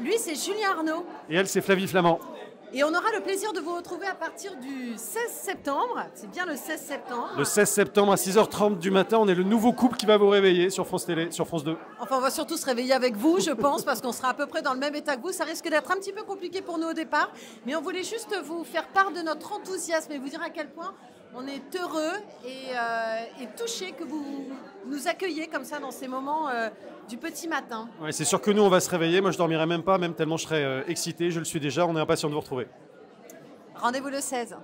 Lui, c'est Julien Arnaud. Et elle, c'est Flavie Flamand. Et on aura le plaisir de vous retrouver à partir du 16 septembre. C'est bien le 16 septembre. Le 16 septembre à 6h30 du matin, on est le nouveau couple qui va vous réveiller sur France Télé, sur France 2. Enfin, on va surtout se réveiller avec vous, je pense, parce qu'on sera à peu près dans le même état que vous. Ça risque d'être un petit peu compliqué pour nous au départ. Mais on voulait juste vous faire part de notre enthousiasme et vous dire à quel point on est heureux et, euh, et touché que vous nous accueilliez comme ça dans ces moments euh, du petit matin. Ouais, c'est sûr que nous, on va se réveiller. Moi, je dormirai même pas, même tellement je serai euh, excité. Je le suis déjà. On est impatient de vous retrouver. Rendez-vous le 16.